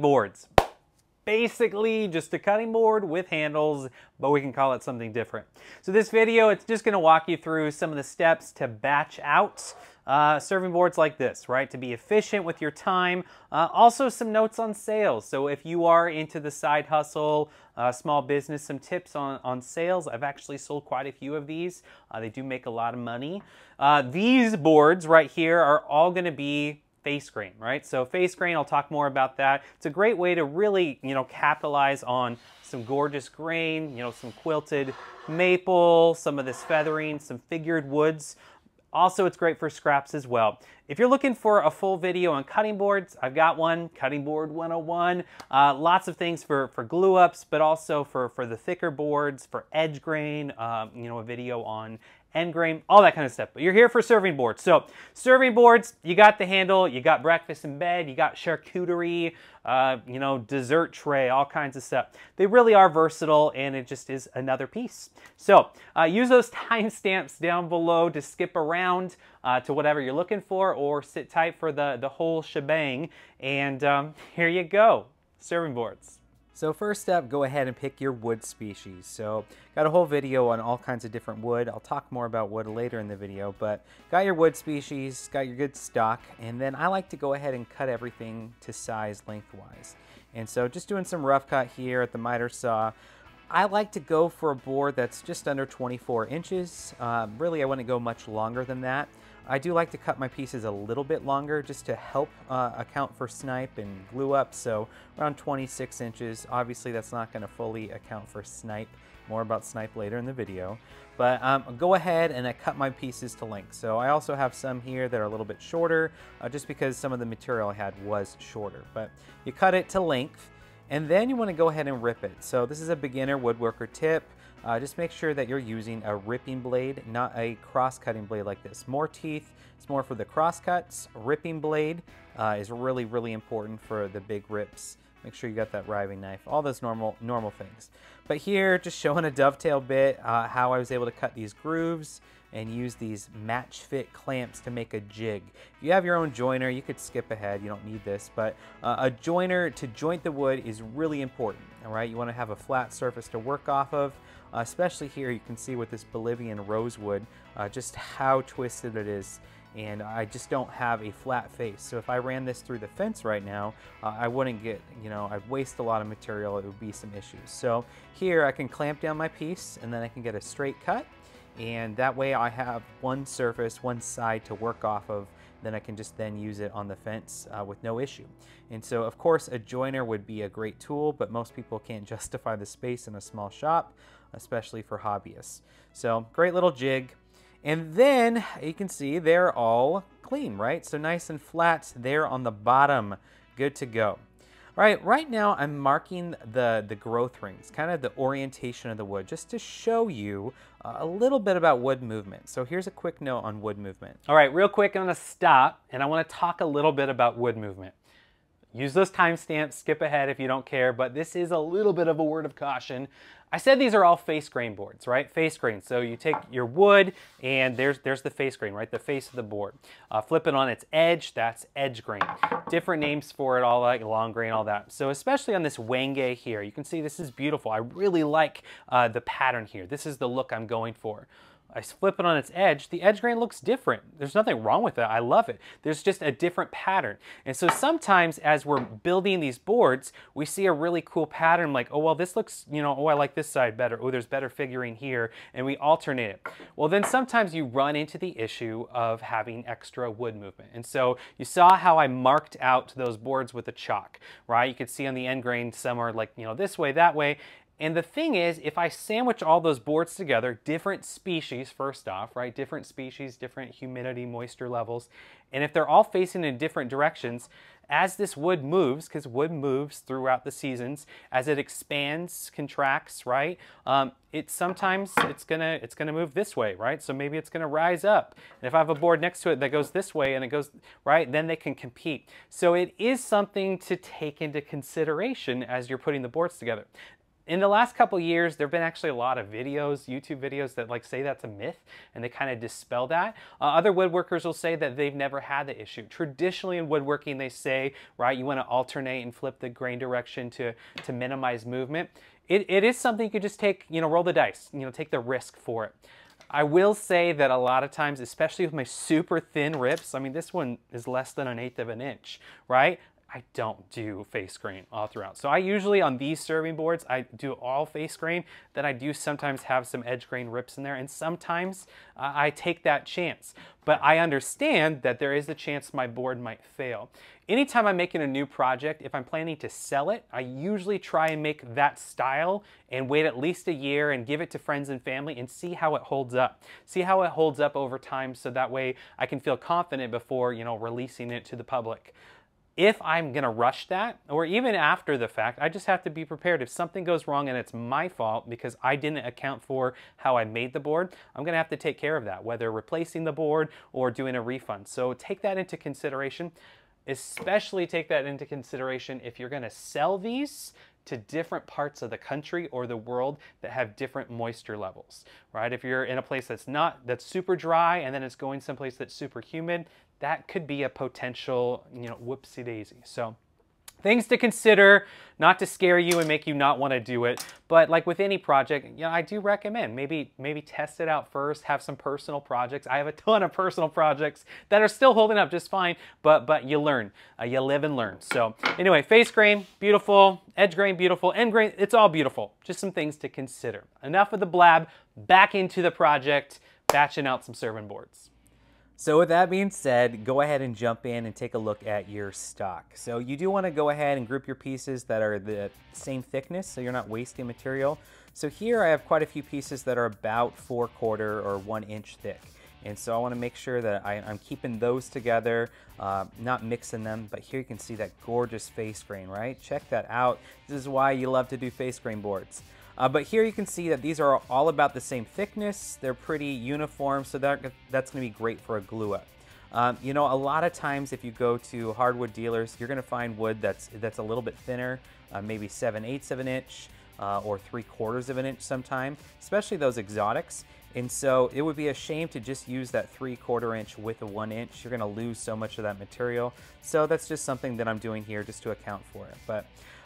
boards. Basically just a cutting board with handles, but we can call it something different. So this video, it's just gonna walk you through some of the steps to batch out uh, serving boards like this, right? To be efficient with your time. Uh, also some notes on sales. So if you are into the side hustle, uh, small business, some tips on, on sales. I've actually sold quite a few of these. Uh, they do make a lot of money. Uh, these boards right here are all gonna be face grain, right? So face grain, I'll talk more about that. It's a great way to really, you know, capitalize on some gorgeous grain, you know, some quilted maple, some of this feathering, some figured woods. Also, it's great for scraps as well. If you're looking for a full video on cutting boards, I've got one, Cutting Board 101. Uh, lots of things for, for glue ups, but also for, for the thicker boards, for edge grain, um, you know, a video on end grain, all that kind of stuff. But you're here for serving boards. So serving boards, you got the handle, you got breakfast in bed, you got charcuterie, uh, you know, dessert tray, all kinds of stuff. They really are versatile and it just is another piece. So uh, use those timestamps down below to skip around uh, to whatever you're looking for or sit tight for the, the whole shebang. And um, here you go, serving boards. So first up, go ahead and pick your wood species. So got a whole video on all kinds of different wood. I'll talk more about wood later in the video, but got your wood species, got your good stock, and then I like to go ahead and cut everything to size lengthwise. And so just doing some rough cut here at the miter saw. I like to go for a board that's just under 24 inches. Um, really, I wouldn't go much longer than that. I do like to cut my pieces a little bit longer just to help uh, account for snipe and glue up. So around 26 inches. Obviously that's not going to fully account for snipe. More about snipe later in the video. But um, go ahead and I cut my pieces to length. So I also have some here that are a little bit shorter uh, just because some of the material I had was shorter. But you cut it to length and then you want to go ahead and rip it. So this is a beginner woodworker tip. Uh, just make sure that you're using a ripping blade, not a cross-cutting blade like this. More teeth, it's more for the cross-cuts. Ripping blade uh, is really, really important for the big rips. Make sure you got that riving knife, all those normal normal things. But here, just showing a dovetail bit, uh, how I was able to cut these grooves and use these Matchfit clamps to make a jig. If you have your own jointer, you could skip ahead, you don't need this, but uh, a jointer to joint the wood is really important, all right? You wanna have a flat surface to work off of, especially here you can see with this Bolivian rosewood, uh, just how twisted it is and I just don't have a flat face. So if I ran this through the fence right now, uh, I wouldn't get, you know, I'd waste a lot of material, it would be some issues. So here I can clamp down my piece and then I can get a straight cut and that way I have one surface, one side to work off of, then I can just then use it on the fence uh, with no issue. And so of course a jointer would be a great tool, but most people can't justify the space in a small shop, especially for hobbyists. So great little jig. And then you can see they're all clean, right? So nice and flat there on the bottom, good to go. All right, right now I'm marking the, the growth rings, kind of the orientation of the wood, just to show you uh, a little bit about wood movement. So here's a quick note on wood movement. All right, real quick, I'm gonna stop and I wanna talk a little bit about wood movement. Use those timestamps, skip ahead if you don't care, but this is a little bit of a word of caution. I said these are all face grain boards, right? Face grain. So you take your wood and there's there's the face grain, right? The face of the board. Uh, flip it on its edge, that's edge grain. Different names for it, all like long grain, all that. So especially on this wenge here, you can see this is beautiful. I really like uh, the pattern here. This is the look I'm going for. I flip it on its edge, the edge grain looks different. There's nothing wrong with it. I love it. There's just a different pattern. And so sometimes as we're building these boards, we see a really cool pattern like, oh, well, this looks, you know, oh, I like this side better. Oh, there's better figuring here. And we alternate it. Well, then sometimes you run into the issue of having extra wood movement. And so you saw how I marked out those boards with a chalk, right? You could see on the end grain some are like, you know, this way, that way. And the thing is, if I sandwich all those boards together, different species first off, right? Different species, different humidity, moisture levels. And if they're all facing in different directions, as this wood moves, because wood moves throughout the seasons, as it expands, contracts, right? Um, it sometimes it's gonna it's gonna move this way, right? So maybe it's gonna rise up. And if I have a board next to it that goes this way and it goes right, then they can compete. So it is something to take into consideration as you're putting the boards together. In the last couple years, there have been actually a lot of videos, YouTube videos that like say that's a myth and they kind of dispel that. Uh, other woodworkers will say that they've never had the issue. Traditionally in woodworking, they say, right, you want to alternate and flip the grain direction to, to minimize movement. It, it is something you could just take, you know, roll the dice, you know, take the risk for it. I will say that a lot of times, especially with my super thin rips, I mean, this one is less than an eighth of an inch, right? I don't do face grain all throughout. So I usually on these serving boards, I do all face grain. Then I do sometimes have some edge grain rips in there and sometimes uh, I take that chance. But I understand that there is a chance my board might fail. Anytime I'm making a new project, if I'm planning to sell it, I usually try and make that style and wait at least a year and give it to friends and family and see how it holds up. See how it holds up over time so that way I can feel confident before, you know, releasing it to the public if I'm going to rush that, or even after the fact, I just have to be prepared. If something goes wrong and it's my fault because I didn't account for how I made the board, I'm going to have to take care of that, whether replacing the board or doing a refund. So take that into consideration. Especially take that into consideration if you're going to sell these to different parts of the country or the world that have different moisture levels, right? If you're in a place that's not, that's super dry and then it's going someplace that's super humid, that could be a potential, you know, whoopsie daisy. So things to consider, not to scare you and make you not want to do it. But like with any project, you know, I do recommend maybe maybe test it out first, have some personal projects. I have a ton of personal projects that are still holding up just fine, but but you learn, uh, you live and learn. So anyway, face grain, beautiful, edge grain, beautiful, end grain, it's all beautiful. Just some things to consider. Enough of the blab, back into the project, batching out some serving boards. So with that being said, go ahead and jump in and take a look at your stock. So you do want to go ahead and group your pieces that are the same thickness so you're not wasting material. So here I have quite a few pieces that are about four quarter or one inch thick. And so I want to make sure that I, am keeping those together, uh, not mixing them. But here you can see that gorgeous face grain, right? Check that out. This is why you love to do face grain boards. Uh, but here you can see that these are all about the same thickness. They're pretty uniform, so that, that's going to be great for a glue up. Um, you know, a lot of times if you go to hardwood dealers, you're going to find wood that's that's a little bit thinner, uh, maybe 7 eighths of an inch uh, or 3 quarters of an inch sometime, especially those exotics. And so it would be a shame to just use that 3 quarter inch with a 1 inch. You're going to lose so much of that material. So that's just something that I'm doing here just to account for it. But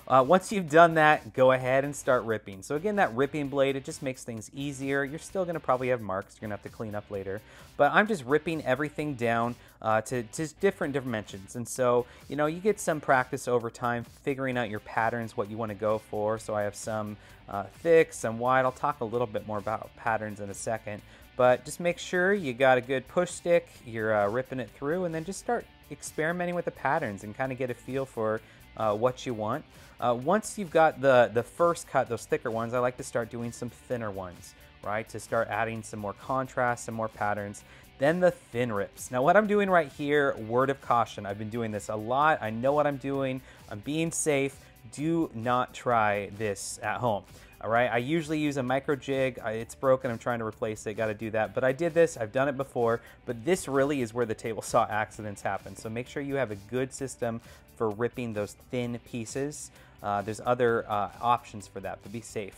uh, once you've done that, go ahead and start ripping. So again, that ripping blade, it just makes things easier. You're still gonna probably have marks you're gonna have to clean up later. But I'm just ripping everything down uh, to, to different dimensions. And so, you know, you get some practice over time figuring out your patterns, what you wanna go for. So I have some uh, thick, some wide. I'll talk a little bit more about patterns in a second. But just make sure you got a good push stick, you're uh, ripping it through, and then just start experimenting with the patterns and kind of get a feel for uh, what you want. Uh, once you've got the, the first cut, those thicker ones, I like to start doing some thinner ones, right? To start adding some more contrast, some more patterns. Then the thin rips. Now what I'm doing right here, word of caution, I've been doing this a lot. I know what I'm doing. I'm being safe. Do not try this at home. All right, I usually use a micro jig. It's broken, I'm trying to replace it, gotta do that. But I did this, I've done it before, but this really is where the table saw accidents happen. So make sure you have a good system for ripping those thin pieces. Uh, there's other uh, options for that, but be safe.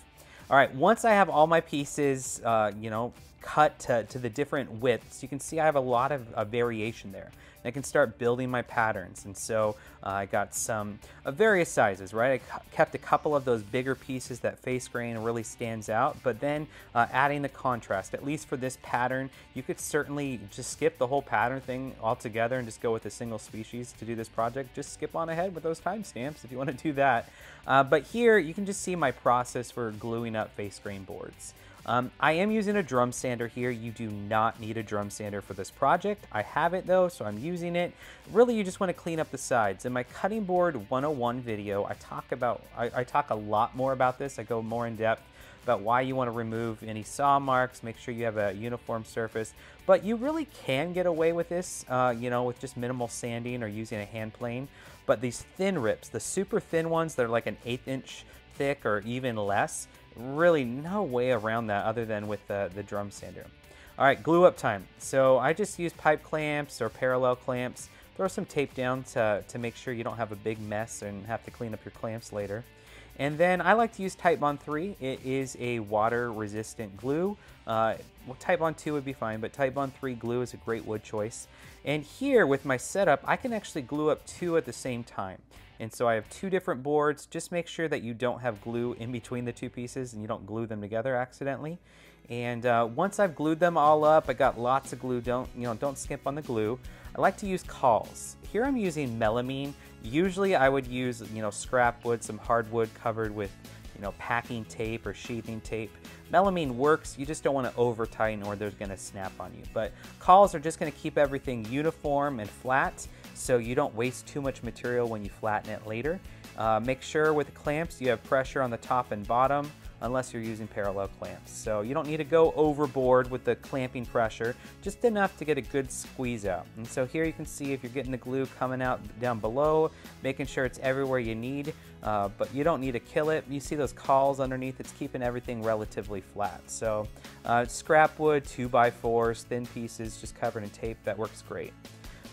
All right, once I have all my pieces, uh, you know, cut to, to the different widths, you can see I have a lot of variation there. I can start building my patterns. And so uh, I got some of various sizes, right? I kept a couple of those bigger pieces that face grain really stands out, but then uh, adding the contrast, at least for this pattern, you could certainly just skip the whole pattern thing altogether and just go with a single species to do this project. Just skip on ahead with those timestamps if you want to do that. Uh, but here you can just see my process for gluing up face grain boards. Um, I am using a drum sander here. You do not need a drum sander for this project. I have it though, so I'm using it. Really, you just want to clean up the sides. In my cutting board 101 video, I talk about, I, I talk a lot more about this. I go more in depth about why you want to remove any saw marks, make sure you have a uniform surface. But you really can get away with this, uh, you know, with just minimal sanding or using a hand plane. But these thin rips, the super thin ones that are like an eighth inch thick or even less, really no way around that other than with the, the drum sander. All right, glue up time. So I just use pipe clamps or parallel clamps. Throw some tape down to, to make sure you don't have a big mess and have to clean up your clamps later. And then I like to use Type Titebond 3. It is a water resistant glue. Uh, well, Titebond 2 would be fine, but Type Titebond 3 glue is a great wood choice. And here with my setup, I can actually glue up two at the same time. And so I have two different boards. Just make sure that you don't have glue in between the two pieces and you don't glue them together accidentally. And uh, once I've glued them all up, I got lots of glue. Don't, you know, don't skimp on the glue. I like to use cauls. Here I'm using melamine. Usually I would use, you know, scrap wood, some hardwood covered with, you know, packing tape or sheathing tape. Melamine works, you just don't want to over tighten or they're going to snap on you. But cauls are just going to keep everything uniform and flat so you don't waste too much material when you flatten it later. Uh, make sure with clamps you have pressure on the top and bottom unless you're using parallel clamps. So you don't need to go overboard with the clamping pressure, just enough to get a good squeeze out. And so here you can see if you're getting the glue coming out down below, making sure it's everywhere you need, uh, but you don't need to kill it. You see those cauls underneath, it's keeping everything relatively flat. So uh, scrap wood, 2x4s, thin pieces, just covered in tape, that works great.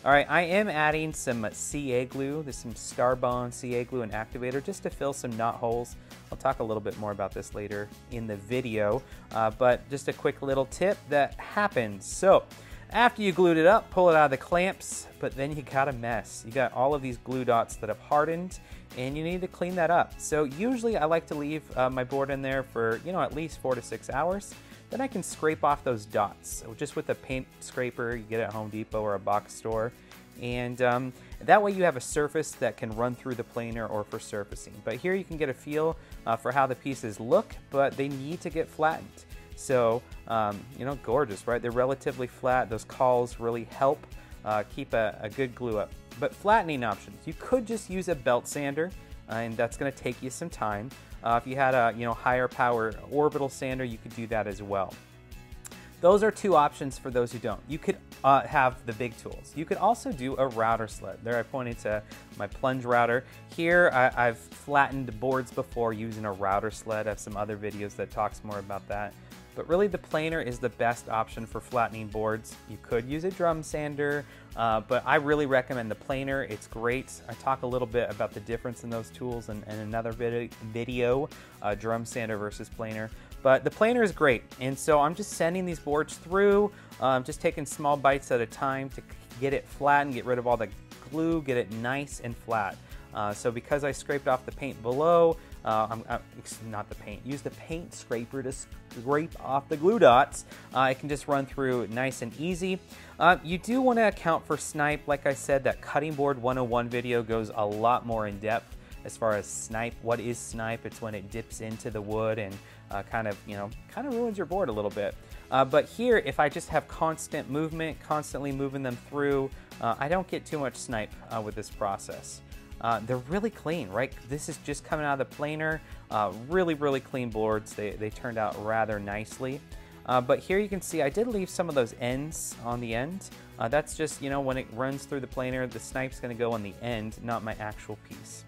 All right, I am adding some CA glue. There's some Starbond CA glue and activator just to fill some knot holes. I'll talk a little bit more about this later in the video, uh, but just a quick little tip that happens. So after you glued it up, pull it out of the clamps, but then you got a mess. You got all of these glue dots that have hardened and you need to clean that up. So usually I like to leave uh, my board in there for, you know, at least four to six hours. Then I can scrape off those dots just with a paint scraper you get at Home Depot or a box store. And um, that way you have a surface that can run through the planer or for surfacing. But here you can get a feel uh, for how the pieces look, but they need to get flattened. So, um, you know, gorgeous, right? They're relatively flat. Those cauls really help uh, keep a, a, good glue up. But flattening options, you could just use a belt sander, and that's gonna take you some time. Uh, if you had a you know higher power orbital sander, you could do that as well. Those are two options for those who don't. You could uh, have the big tools. You could also do a router sled. There I pointed to my plunge router. Here I, have flattened boards before using a router sled. I have some other videos that talks more about that. But really the planer is the best option for flattening boards. You could use a drum sander, uh, but I really recommend the planer. It's great. I talk a little bit about the difference in those tools in, in another video, uh, drum sander versus planer. But the planer is great, and so I'm just sending these boards through, um, just taking small bites at a time to get it flat and get rid of all the glue, get it nice and flat. Uh, so because I scraped off the paint below, uh, I'm, I'm, not the paint, use the paint scraper to scrape off the glue dots. Uh, it can just run through nice and easy. Uh, you do want to account for snipe. Like I said, that cutting board 101 video goes a lot more in depth as far as snipe. What is snipe? It's when it dips into the wood and uh, kind of, you know, kind of ruins your board a little bit. Uh, but here, if I just have constant movement, constantly moving them through, uh, I don't get too much snipe uh, with this process. Uh, they're really clean, right? This is just coming out of the planer. Uh, really, really clean boards. They, they turned out rather nicely. Uh, but here you can see I did leave some of those ends on the end. Uh, that's just, you know, when it runs through the planer, the snipe's gonna go on the end, not my actual piece.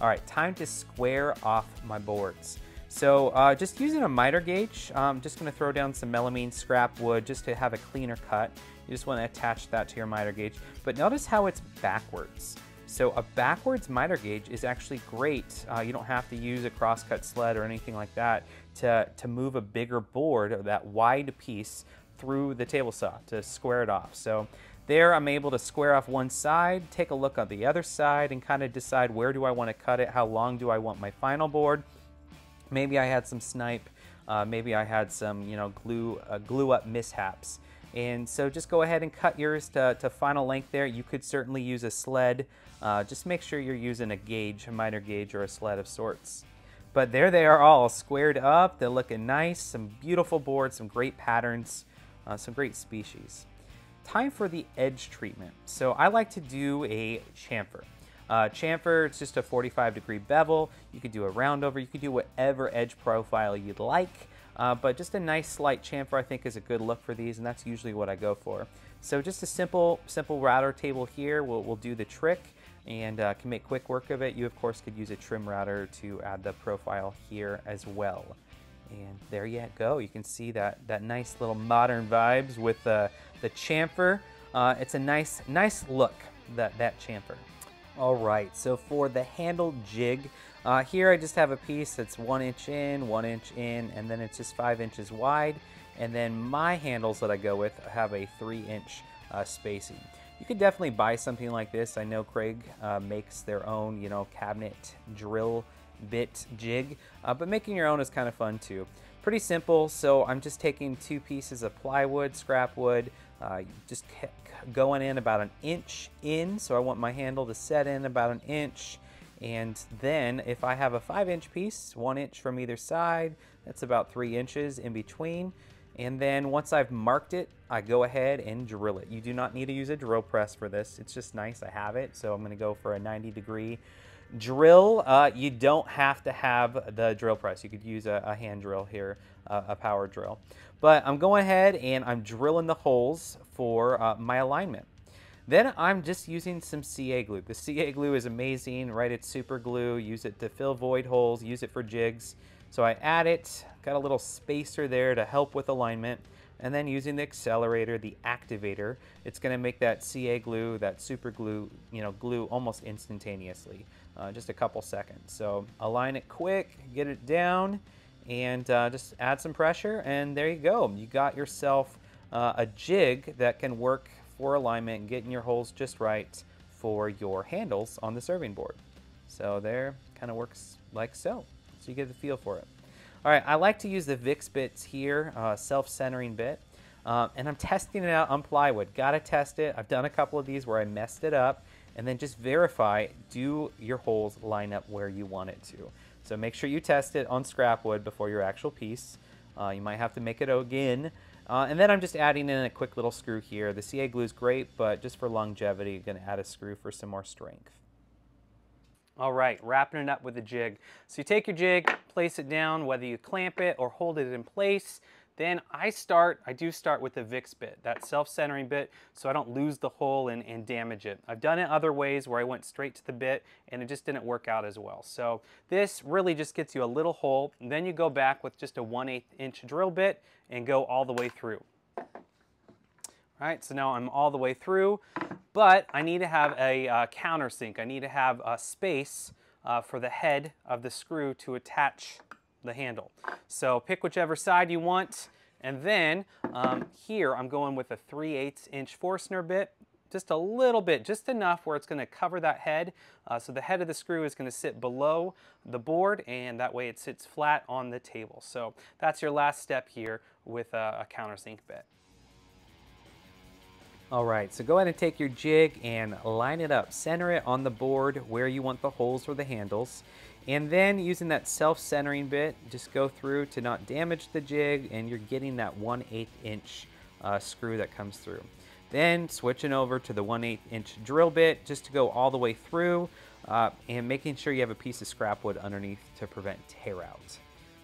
All right, time to square off my boards. So uh, just using a miter gauge, I'm just gonna throw down some melamine scrap wood just to have a cleaner cut. You just wanna attach that to your miter gauge. But notice how it's backwards. So a backwards miter gauge is actually great. Uh, you don't have to use a crosscut sled or anything like that to, to move a bigger board, that wide piece, through the table saw to square it off. So there I'm able to square off one side, take a look at the other side, and kind of decide where do I want to cut it, how long do I want my final board. Maybe I had some snipe, uh, maybe I had some you know glue, uh, glue up mishaps. And so just go ahead and cut yours to, to final length there. You could certainly use a sled. Uh, just make sure you're using a gauge, a miter gauge or a sled of sorts. But there they are all squared up. They're looking nice. Some beautiful boards, some great patterns, uh, some great species. Time for the edge treatment. So I like to do a chamfer. Uh, chamfer, it's just a 45 degree bevel. You could do a round over. You could do whatever edge profile you'd like. Uh, but just a nice slight chamfer I think is a good look for these and that's usually what I go for. So just a simple simple router table here will, will do the trick and uh, can make quick work of it. You of course could use a trim router to add the profile here as well. And there you go. You can see that, that nice little modern vibes with uh, the chamfer. Uh, it's a nice, nice look, that, that chamfer. All right, so for the handle jig, uh, here I just have a piece that's one inch in, one inch in, and then it's just five inches wide. And then my handles that I go with have a three inch uh, spacing. You could definitely buy something like this. I know Kreg uh, makes their own, you know, cabinet drill bit jig, uh, but making your own is kind of fun too. Pretty simple, so I'm just taking two pieces of plywood, scrap wood, uh, just going in about an inch in, so I want my handle to set in about an inch, and then if I have a five inch piece, one inch from either side, that's about three inches in between, and then once I've marked it, I go ahead and drill it. You do not need to use a drill press for this. It's just nice I have it. So I'm gonna go for a 90 degree drill. Uh, you don't have to have the drill press. You could use a, a hand drill here, a power drill. But I'm going ahead and I'm drilling the holes for uh, my alignment. Then I'm just using some CA glue. The CA glue is amazing, right? It's super glue. Use it to fill void holes, use it for jigs. So I add it, got a little spacer there to help with alignment. And then using the accelerator, the activator, it's gonna make that CA glue, that super glue, you know, glue almost instantaneously, uh, just a couple seconds. So align it quick, get it down, and uh, just add some pressure, and there you go. You got yourself uh, a jig that can work for alignment getting your holes just right for your handles on the serving board. So there, kind of works like so you get the feel for it. All right, I like to use the VIX bits here, uh, self-centering bit, uh, and I'm testing it out on plywood. Got to test it. I've done a couple of these where I messed it up, and then just verify, do your holes line up where you want it to? So make sure you test it on scrap wood before your actual piece. Uh, you might have to make it again. Uh, and then I'm just adding in a quick little screw here. The CA glue is great, but just for longevity, going to add a screw for some more strength. All right, wrapping it up with a jig. So you take your jig, place it down, whether you clamp it or hold it in place. Then I start, I do start with the VIX bit, that self-centering bit, so I don't lose the hole and, and, damage it. I've done it other ways where I went straight to the bit and it just didn't work out as well. So this really just gets you a little hole. then you go back with just a 1 8 inch drill bit and go all the way through. All right, so now I'm all the way through but I need to have a uh, countersink. I need to have a space uh, for the head of the screw to attach the handle. So pick whichever side you want. And then um, here I'm going with a 3 8 inch Forstner bit, just a little bit, just enough where it's going to cover that head. Uh, so the head of the screw is going to sit below the board and that way it sits flat on the table. So that's your last step here with a, a countersink bit. All right, so go ahead and take your jig and line it up. Center it on the board where you want the holes for the handles. And then using that self-centering bit, just go through to not damage the jig and you're getting that 1 8 inch uh, screw that comes through. Then switching over to the 1 8 inch drill bit just to go all the way through uh, and making sure you have a piece of scrap wood underneath to prevent tear out.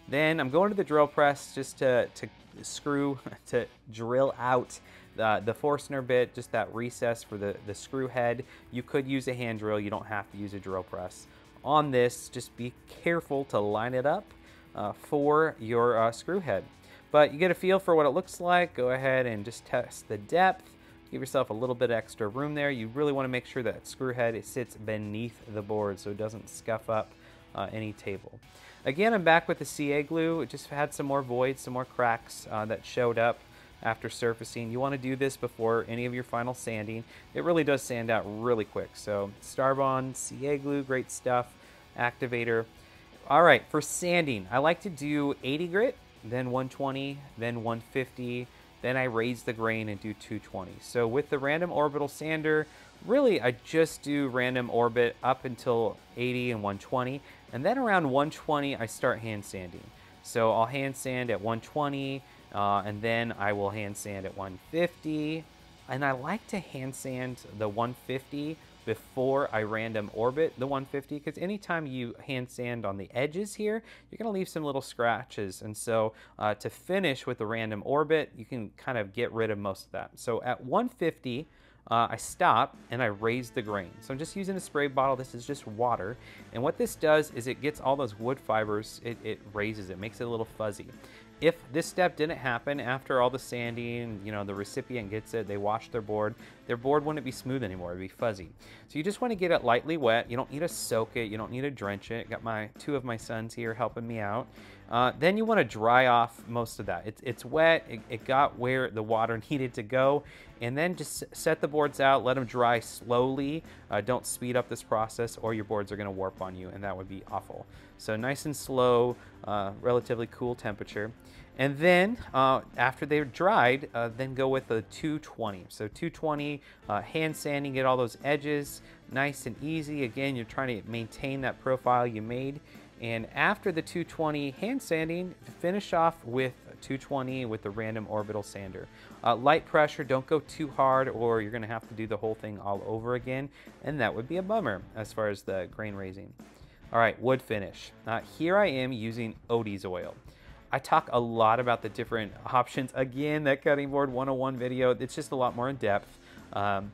Then I'm going to the drill press just to, to screw, to drill out uh, the Forstner bit, just that recess for the, the screw head. You could use a hand drill, you don't have to use a drill press. On this, just be careful to line it up uh, for your uh, screw head. But you get a feel for what it looks like, go ahead and just test the depth. Give yourself a little bit extra room there. You really want to make sure that screw head it sits beneath the board so it doesn't scuff up uh, any table. Again, I'm back with the CA glue. It just had some more voids, some more cracks uh, that showed up after surfacing. You want to do this before any of your final sanding. It really does sand out really quick. So Starbond, CA glue, great stuff. Activator. All right, for sanding, I like to do 80 grit, then 120, then 150, then I raise the grain and do 220. So with the random orbital sander, really I just do random orbit up until 80 and 120, and then around 120 I start hand sanding. So I'll hand sand at 120, uh, and then I will hand sand at 150. And I like to hand sand the 150 before I random orbit the 150 because anytime you hand sand on the edges here, you're going to leave some little scratches. And so uh, to finish with the random orbit, you can kind of get rid of most of that. So at 150, uh, I stop and I raise the grain. So I'm just using a spray bottle. This is just water. And what this does is it gets all those wood fibers, it, it raises it, makes it a little fuzzy. If this step didn't happen after all the sanding, you know, the recipient gets it, they wash their board, their board wouldn't be smooth anymore, it'd be fuzzy. So you just want to get it lightly wet. You don't need to soak it, you don't need to drench it. Got my two of my sons here helping me out. Uh, then you want to dry off most of that. It's, it's wet, it, it, got where the water needed to go, and then just set the boards out, let them dry slowly. Uh, don't speed up this process or your boards are going to warp on you, and that would be awful. So nice and slow, uh, relatively cool temperature. And then uh, after they're dried, uh, then go with the 220. So 220, uh, hand sanding, get all those edges nice and easy. Again, you're trying to maintain that profile you made. And after the 220 hand sanding, finish off with 220 with the random orbital sander. Uh, light pressure, don't go too hard or you're gonna have to do the whole thing all over again. And that would be a bummer as far as the grain raising. All right, wood finish. Uh, here I am using Odie's oil. I talk a lot about the different options. Again, that cutting board 101 video, it's just a lot more in depth. Um,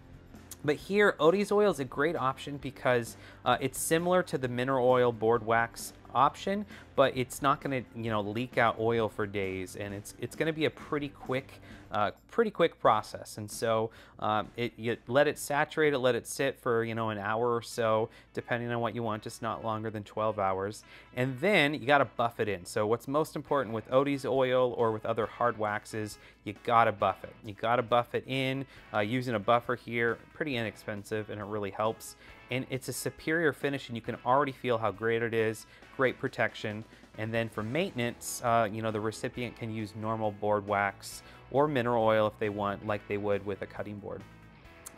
but here, Odie's oil is a great option because uh, it's similar to the mineral oil board wax option, but it's not going to, you know, leak out oil for days, and it's it's going to be a pretty quick, uh, pretty quick process. And so, um, it you let it saturate it, let it sit for you know an hour or so, depending on what you want, just not longer than 12 hours. And then you got to buff it in. So what's most important with Odie's oil or with other hard waxes, you got to buff it. You got to buff it in uh, using a buffer here, pretty inexpensive, and it really helps and it's a superior finish and you can already feel how great it is, great protection. And then for maintenance, uh, you know, the recipient can use normal board wax or mineral oil if they want, like they would with a cutting board.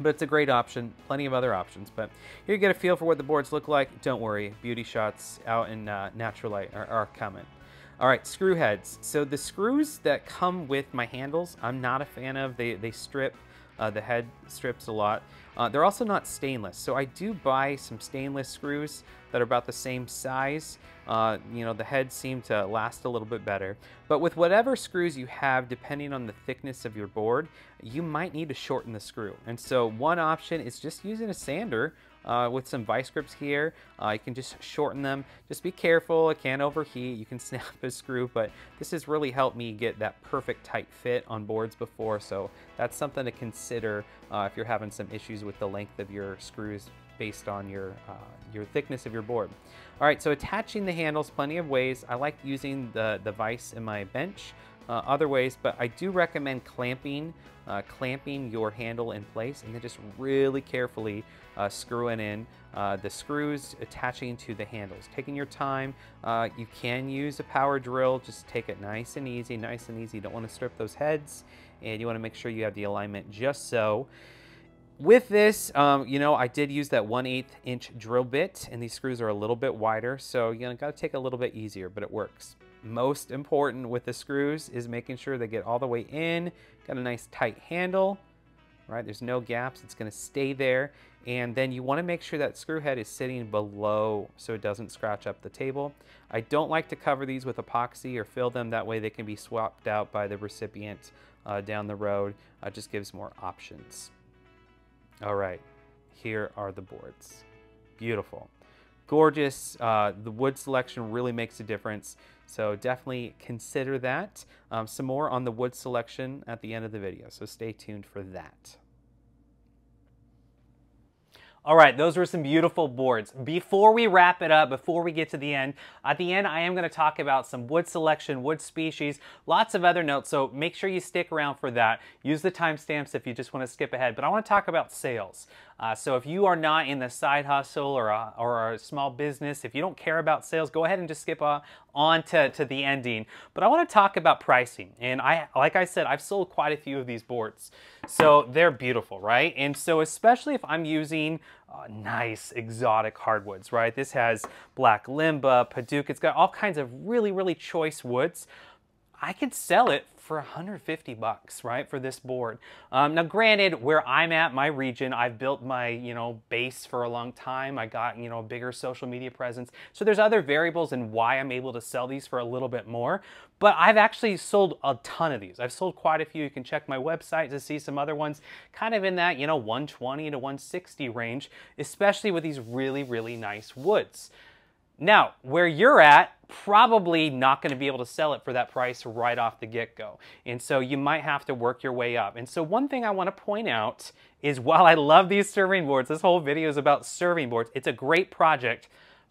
But it's a great option, plenty of other options. But here you get a feel for what the boards look like. Don't worry, beauty shots out in uh, natural light are, are coming. All right, screw heads. So the screws that come with my handles, I'm not a fan of. They, they strip uh, the head strips a lot. Uh, they're also not stainless, so I do buy some stainless screws that are about the same size. Uh, you know, the heads seem to last a little bit better. But with whatever screws you have, depending on the thickness of your board, you might need to shorten the screw. And so one option is just using a sander uh, with some vice grips here. Uh, you can just shorten them. Just be careful, it can overheat. You can snap a screw, but this has really helped me get that perfect tight fit on boards before. So that's something to consider uh, if you're having some issues with the length of your screws based on your, uh, your thickness of your board. All right, so attaching the handles, plenty of ways. I like using the, the vise in my bench uh, other ways, but I do recommend clamping, uh, clamping your handle in place and then just really carefully uh, screwing in uh, the screws attaching to the handles. Taking your time, uh, you can use a power drill, just take it nice and easy, nice and easy. You don't want to strip those heads and you want to make sure you have the alignment just so. With this, um, you know, I did use that 1 8 inch drill bit and these screws are a little bit wider, so you know, got to take a little bit easier, but it works most important with the screws is making sure they get all the way in, got a nice tight handle, right? There's no gaps, it's gonna stay there. And then you wanna make sure that screw head is sitting below so it doesn't scratch up the table. I don't like to cover these with epoxy or fill them, that way they can be swapped out by the recipient uh, down the road. Uh, just gives more options. All right, here are the boards. Beautiful gorgeous. Uh, the wood selection really makes a difference. So definitely consider that. Um, some more on the wood selection at the end of the video. So stay tuned for that. All right, those were some beautiful boards. Before we wrap it up, before we get to the end, at the end I am gonna talk about some wood selection, wood species, lots of other notes, so make sure you stick around for that. Use the timestamps if you just wanna skip ahead, but I wanna talk about sales. Uh, so if you are not in the side hustle or a, or a small business, if you don't care about sales, go ahead and just skip uh, on to, to the ending. But I want to talk about pricing. And I, like I said, I've sold quite a few of these boards. So they're beautiful, right? And so especially if I'm using uh, nice exotic hardwoods, right? This has black limba, padauk, it's got all kinds of really, really choice woods. I could sell it for 150 bucks, right, for this board. Um, now, granted, where I'm at, my region, I've built my, you know, base for a long time. I got, you know, a bigger social media presence. So there's other variables in why I'm able to sell these for a little bit more. But I've actually sold a ton of these. I've sold quite a few. You can check my website to see some other ones kind of in that, you know, 120 to 160 range, especially with these really, really nice woods. Now, where you're at, probably not going to be able to sell it for that price right off the get-go. And so you might have to work your way up. And so one thing I want to point out is while I love these serving boards, this whole video is about serving boards. It's a great project.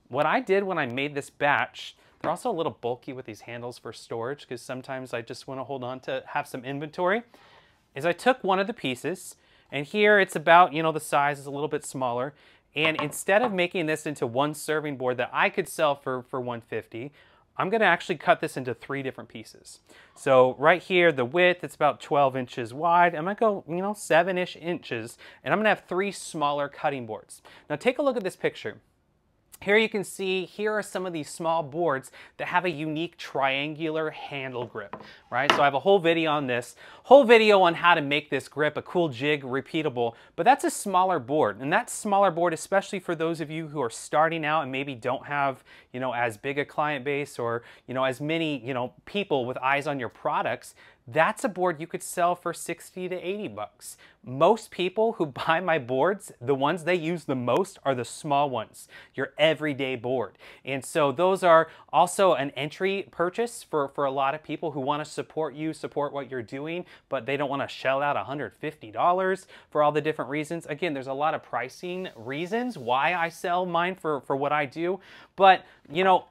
What I did when I made this batch, they're also a little bulky with these handles for storage because sometimes I just want to hold on to have some inventory, is I took one of the pieces and here it's about, you know, the size is a little bit smaller and instead of making this into one serving board that I could sell for, for 150, I'm gonna actually cut this into three different pieces. So right here, the width, it's about 12 inches wide. I'm gonna go, you know, seven-ish inches, and I'm gonna have three smaller cutting boards. Now take a look at this picture. Here you can see, here are some of these small boards that have a unique triangular handle grip, right? So I have a whole video on this, whole video on how to make this grip a cool jig, repeatable, but that's a smaller board. And that smaller board, especially for those of you who are starting out and maybe don't have, you know, as big a client base or, you know, as many, you know, people with eyes on your products, that's a board you could sell for 60 to 80 bucks. Most people who buy my boards, the ones they use the most are the small ones, your everyday board. And so those are also an entry purchase for, for a lot of people who want to support you, support what you're doing, but they don't want to shell out $150 for all the different reasons. Again, there's a lot of pricing reasons why I sell mine for, for what I do. But, you know,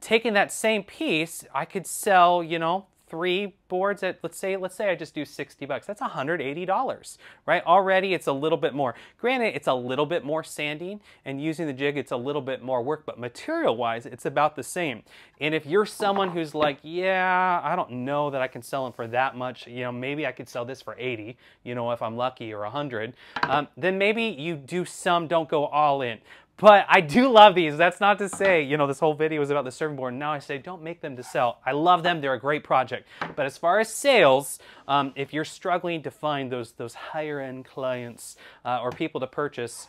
taking that same piece, I could sell, you know, three boards at let's say let's say I just do 60 bucks. That's $180 right? Already it's a little bit more. Granted it's a little bit more sanding and using the jig it's a little bit more work but material wise it's about the same. And if you're someone who's like yeah I don't know that I can sell them for that much you know maybe I could sell this for 80 you know if I'm lucky or 100 um, then maybe you do some don't go all in but I do love these. That's not to say, you know, this whole video is about the serving board. Now I say don't make them to sell. I love them. They're a great project. But as far as sales, um, if you're struggling to find those, those higher end clients uh, or people to purchase,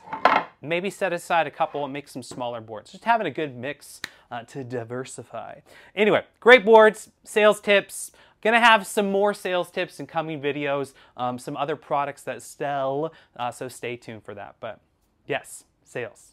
maybe set aside a couple and make some smaller boards. Just having a good mix uh, to diversify. Anyway, great boards, sales tips. Gonna have some more sales tips in coming videos, um, some other products that sell, uh, so stay tuned for that. But yes, sales.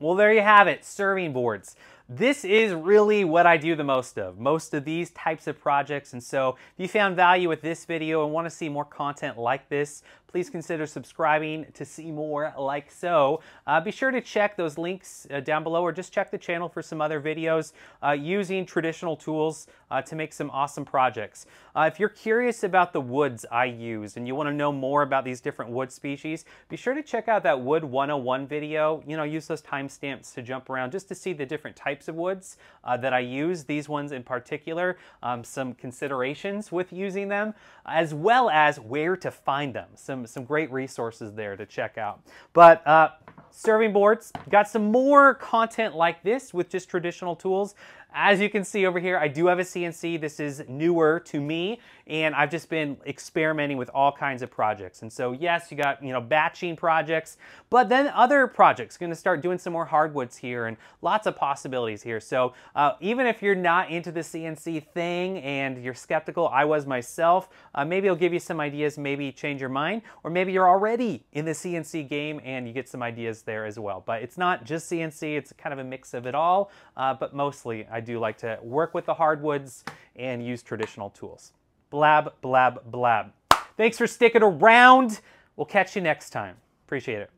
Well, there you have it, serving boards. This is really what I do the most of, most of these types of projects. And so if you found value with this video and want to see more content like this, please consider subscribing to see more like so. Uh, be sure to check those links uh, down below or just check the channel for some other videos uh, using traditional tools uh, to make some awesome projects. Uh, if you're curious about the woods I use and you want to know more about these different wood species, be sure to check out that Wood 101 video. You know, use those timestamps to jump around just to see the different types of woods uh, that I use, these ones in particular, um, some considerations with using them, as well as where to find them. Some, some great resources there to check out. But uh, serving boards, got some more content like this with just traditional tools. As you can see over here, I do have a CNC. This is newer to me, and I've just been experimenting with all kinds of projects. And so yes, you got, you know, batching projects, but then other projects. Going to start doing some more hardwoods here and lots of possibilities here. So uh, even if you're not into the CNC thing and you're skeptical, I was myself, uh, maybe I'll give you some ideas, maybe change your mind, or maybe you're already in the CNC game and you get some ideas there as well. But it's not just CNC, it's kind of a mix of it all, uh, but mostly I do like to work with the hardwoods and use traditional tools. Blab, blab, blab. Thanks for sticking around. We'll catch you next time. Appreciate it.